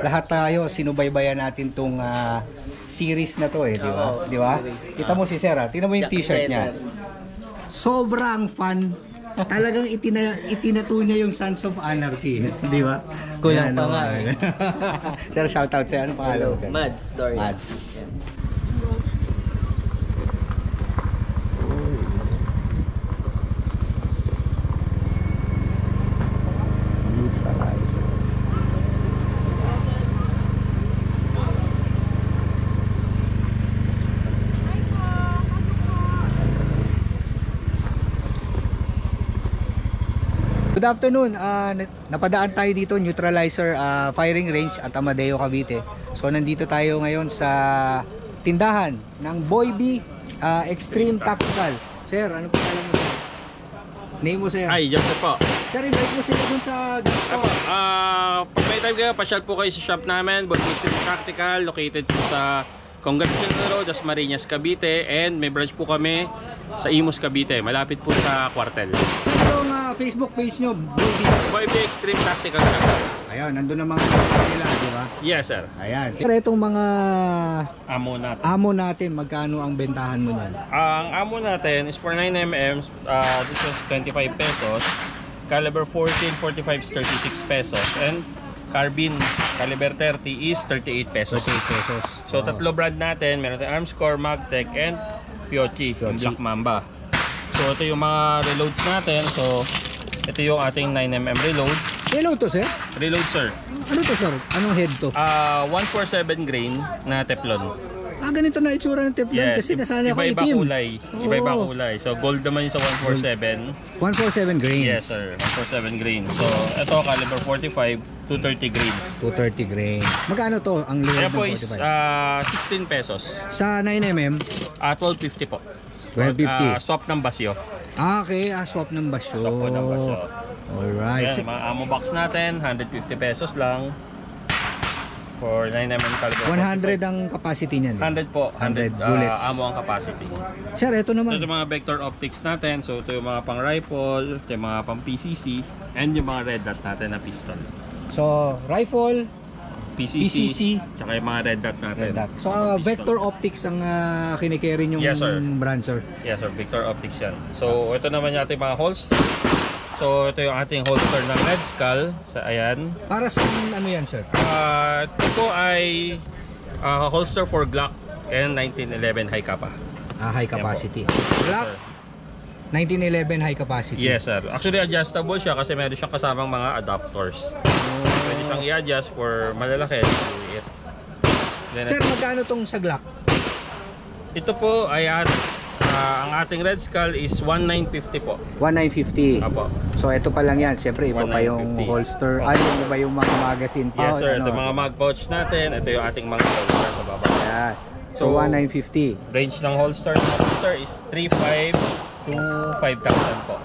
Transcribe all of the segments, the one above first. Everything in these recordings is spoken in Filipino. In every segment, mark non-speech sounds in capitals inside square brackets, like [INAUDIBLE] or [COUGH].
lahat tayo sinubaybayan natin tong ah, series na to eh, di ba? Oo, Di ba? series. Kita mo si Sarah, tingnan mo yung Jack t-shirt niya. Sobrang fun. Talagang itina, itinato niya yung Sons of Anarchy, [LAUGHS] di ba? Kulang Yan, pa oh. nga eh. [LAUGHS] Sir, shoutout sa'yo. Anong pangalan mo, sir? Mads, Dorian. Mads. Yan. Good afternoon. Na- napadaan tayo dito, Neutralizer ah, Firing Range at Amadeo, Cavite. So nandito tayo ngayon sa tindahan ng Boy B ah, Extreme Tactical. Sir, ano pa alam mo? sir? Name mo sir. Ay, Joseph po. Sir, invite mo sila dun sa gusto. Apo, ah, pag may time kayo, pasyal po kayo sa shop namin, Bolsisip Tactical, located po sa Congressional Road, Las Marinas, Cavite, and may branch po kami sa Imus, Cavite, malapit po sa kwartel. Facebook page nyo, Boy B. Boy B Extreme Tactical Shop. Ayun, nandun ang mga nila, di ba? Yes, sir. Ayan. Sir, itong mga Amo natin. amo natin, magkano ang bentahan mo niyan? Ang amo natin is for 9mm, uh, this is 25 pesos. Caliber 14, 45 is 36 pesos. And carbine caliber 30 is 38 pesos. 38 pesos. So Oh. tatlo brand natin, meron tayong Armscore, Magtech, and Piochi, Piochi. Black Mamba. So ito yung mga reloads natin. So ito yung ating 9mm reload. Hello to, sir. Reload sir. Ano to, sir? Anong head to? Ah, 147 grain na Teflon. Ah, ganito na itsura ng Teflon Yes. kasi nasanay ako Iba-iba itim. kulay. Iba-iba Oo. kulay. So gold naman yung sa 147. 147 grains. Yes sir, 147 grain. So ito caliber 45, 230 grains. 230 grains. Magkano to ang Kaya load po ng is 45? ah, 16 pesos. Sa 9mm, Ah, 1250 po. 1250. Ah, swap ng basyo. ah, okay, ah, swap ng basyo. Swap po ng basyo. Alright. Ayan, mga ammo box natin, 150 pesos lang. For 9mm caliber. 100 ang capacity niyan. eh. 100 po. 100 100 bullets. ah, ammo ang capacity. Sir, ito naman. ito yung mga vector optics natin. So, ito yung mga pang rifle, ito yung mga pang PCC, and yung mga red dot natin na pistol. So, rifle, PCC, PCC, tsaka yung mga red dot natin. red dot. So, pistol. vector optics ang uh, kinikerry yung Yes, sir. brand, sir. Yes sir, Victor Optics yan. So, ito naman yung ating mga holster. So, ito yung ating holster ng Red Skull. Sa, ayan. Para sa ano yan, sir? Ah, ito ay ah, holster for Glock and 1911 high kappa. Ah, high capacity. Glock, sir. 1911 high capacity. Yes sir. Actually adjustable siya kasi meron siyang kasamang mga adapters. Pwede siyang i-adjust for malalaki. maliit. Then, Sir, magkano tong sa Glock? ito po ay at, ah, ang ating Red Skull is 1950 po. 1950. Apo. So ito pa lang yan, siyempre iba pa yung 1950. holster, ay iba yung mga magazine pa. Yes sir, ano. ito mga mag pouch natin. Ito yung ating mga holster sa baba. Yan. So, So, 1950. Range ng holster ng holster is 3.5 to 5,000 po.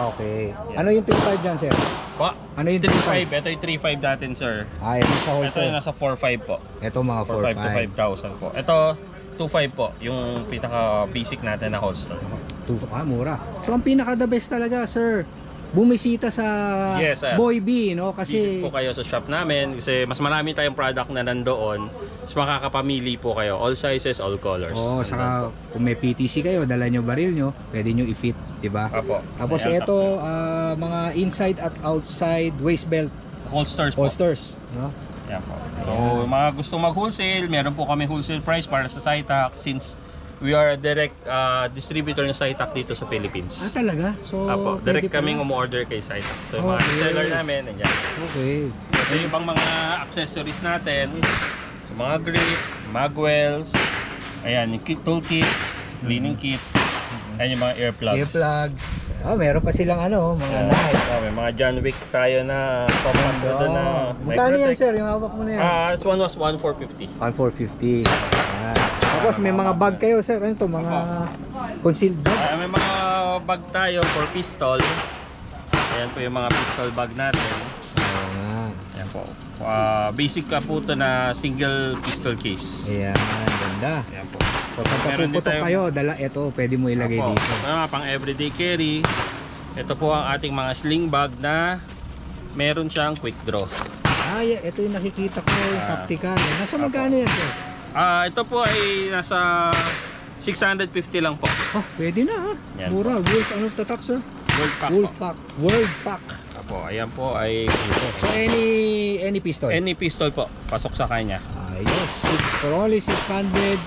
Ah, okay. Yeah. Ano yung 35 dyan, sir? Pa, Ano yung 3.5. Ito yung 3.5 natin sir. Ah, ito sa Ito holster. yung nasa 4.5 po. Ito mga 4.5 to 4.5. 5,000 po. Ito 2.5 po, yung pinaka basic natin na holster. Two- Ah, mura. So ang pinaka the best talaga, sir, bumisita sa Yes, sir. Boy B, no? Visit Kasi po kayo sa shop namin kasi mas marami tayong product na nandoon. Mas makakapamili po kayo. All sizes, all colors. Oh, saka kung may PTC kayo, dala nyo baril nyo, pwede nyo i-fit, 'di ba? Apo. Tapos Ayan, ito, ah, mga inside at outside waist belt holsters po. holsters, no? Yan po. So, mga gusto mag-wholesale, meron po kami wholesale price para sa SciTac since we are a direct uh, distributor ng SciTac dito sa Ah, Philippines. talaga? So, Apo, direct kaming umu-order kay SciTac. So, yung mga Okay. reseller namin, nandiyan. Okay. So, yung ibang mga accessories natin, so mga grip, magwells, ayan, yung kit, toolkits, cleaning kit, ayan yung mga earplugs. Earplugs. Ah, meron pa silang ano, mga Yeah. knife. Oh, may mga John Wick tayo na na doon na Oh. Magkano yan, sir? Yung hawak mo na yan? Ah, this one was 1,450. 1,450. Ayan. Tapos may mga bag kayo, sir. Ano to? Mga concealed bag? Ah, may mga bag tayo for pistol. Ayan po yung mga pistol bag natin. Nga. Ayan po. Ah, basic ka po ito na single pistol case. Ayan, ganda. Ayan po. So din puputok tayong- kayo, dala ito, pwede mo ilagay Opo. dito. Mga pang everyday carry. Ito po ang ating mga sling bag na meron siyang quick draw. Ah, yeah, ito yung nakikita ko, yung Ah. tactical. Nasa Apo. magkano yan, sir? Ah, ito po ay nasa 650 lang po. Oh, pwede na ha. Yan Mura. Wolf, anong tatak, sir? World pack Wolf po. pack. World pack. Apo, ayan po ay ito. So, any any pistol? Any pistol po, pasok sa kanya. Ayos. Six, for only 650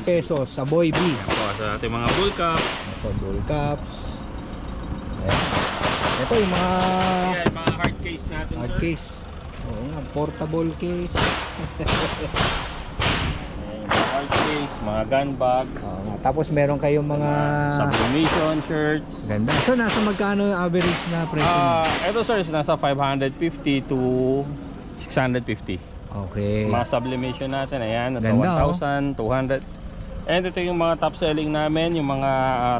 pesos sa Boy B. Ayan po, sa ating mga bull cap. Ito, bull caps. Ayan. Ito yung mga Ayan, mga hard case natin, hard sir. case. Oo nga, portable case. [LAUGHS] Ayan, yung mga hard case, mga gun bag, Oo nga. Tapos meron kayong mga sublimation shirts. ganda. So, nasa magkano yung average na presyo? Ah, ito sir, is nasa 550 to 650. okay. Mga sublimation natin, ayan, nasa Ganda, oh. 1,000, 200. And ito yung mga top selling namin, yung mga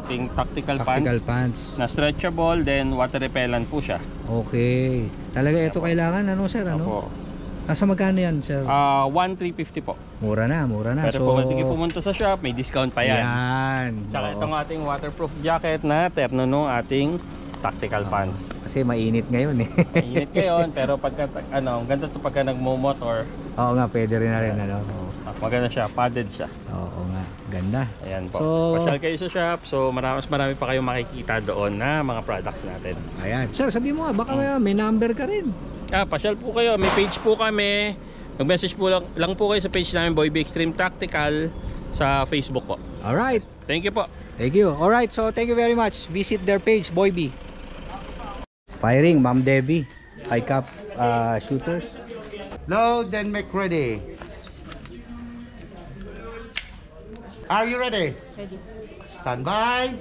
ating tactical, Tactical pants pants. na stretchable, then water repellent po siya. Okay. Talaga ito kailangan, ano sir? Ano? Opo. Nasa magkano yan, sir? Ah, 1,350 po. Mura na, mura na. Pero so, kung hindi pumunta sa shop, may discount pa yan. Yan. Tsaka itong ating waterproof jacket na terno nung ating tactical pants. Kasi mainit ngayon eh. [LAUGHS] Init ngayon, pero pagka, ano, ang ganda to pagka nagmo-motor, Oo nga, pwede rin na rin. Ano? Ah, maganda siya, padded siya. Oo nga, ganda. Ayan po. So- Pasyal kayo sa shop, so marami, mas marami pa kayong makikita doon na mga products natin. Ayan. Sir, sabi mo nga, baka may, may number ka rin. Ah, pasyal po kayo, may page po kami. Mag-message po lang, lang po kayo sa page namin, Boy B Extreme Tactical, sa Facebook po. Alright. Thank you po. Thank you. Alright, so thank you very much. Visit their page, Boy B. Firing, Ma'am Debbie. High cap uh, shooters. Load and make ready. Are you ready? Ready. Stand by.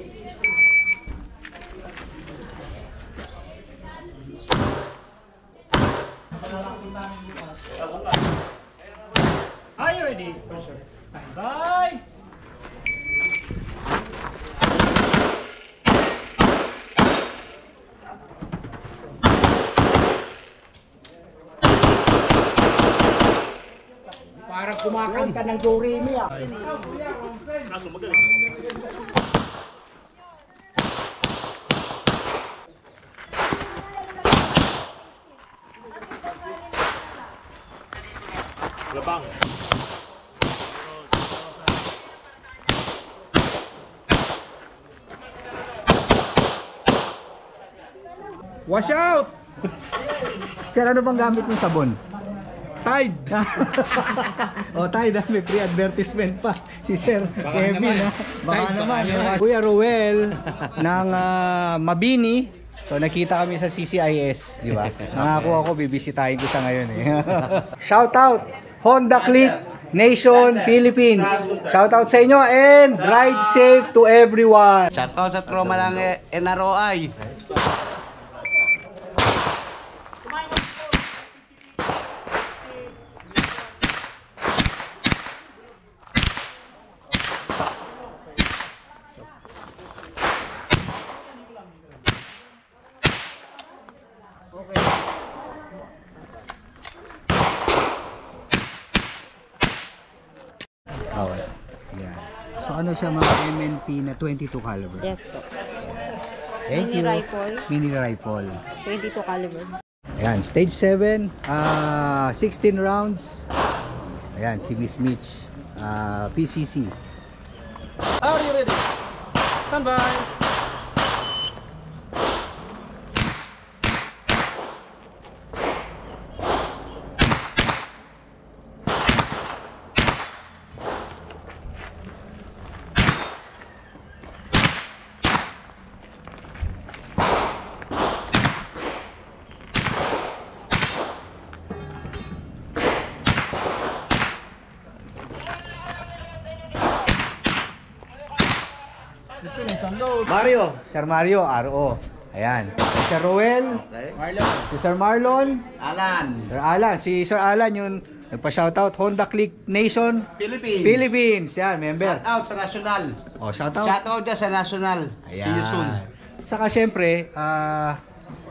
Ready? Stand by. Parang kumakanta ng Doremi ah. Labang. Wash out! Sir, ano bang gamit mong sabon? Tide! [LAUGHS] oh, Tide, ah, may pre-advertisement pa. Si Sir Kevin, naman. ha? Baka Tide, naman. baka naman. Kuya Ruel ng ah, Mabini. So, nakita kami sa CCIS, di ba? [LAUGHS] Nangako ako, bibisitahin ko siya ngayon, eh. [LAUGHS] Shout out! Honda Click Nation Philippines. Shout out sa inyo and ride safe to everyone. Shoutout sa trauma ng eh, NROI. Okay. Yan. So ano siya mga MNP na 22 caliber? Yes po. Thank Mini you. rifle. Mini rifle. 22 caliber. Ayan, stage 7, ah 16 rounds. Ayan, si Miss Mitch, ah PCC. Are you ready? Stand by. Mario. Sir Mario, RO. Ayan. Sir Roel, Okay. si Sir Marlon, Alan. Sir Alan. Si Sir Alan yung nagpa-shoutout Honda Click Nation Philippines. Philippines. Yan, member. Shoutout sa national. Oh, shoutout. Shoutout dyan sa national. See you soon. Saka syempre, ah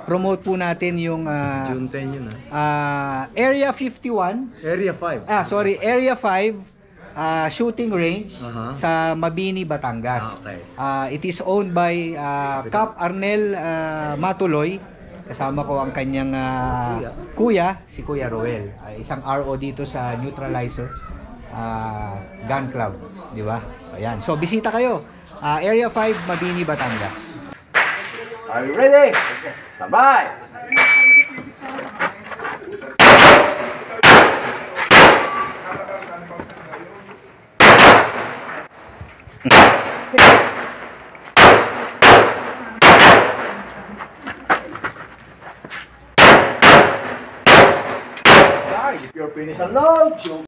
promote po natin yung ah, June 10 yun ah. ah, Area 51 Area 5. Ah, sorry, Area 5 ah, shooting range Aha. sa Mabini, Batangas. Ah, okay. Ah, it is owned by ah, Cap Arnel ah, Matuloy Kasama ko ang kanyang ah, kuya, si Kuya Roel. Ah, isang RO dito sa Neutralizer ah, Gun Club. Di ba? Ayan. So, bisita kayo. Ah, Area 5, Mabini, Batangas. Are you ready? Sabay! If you're finished load,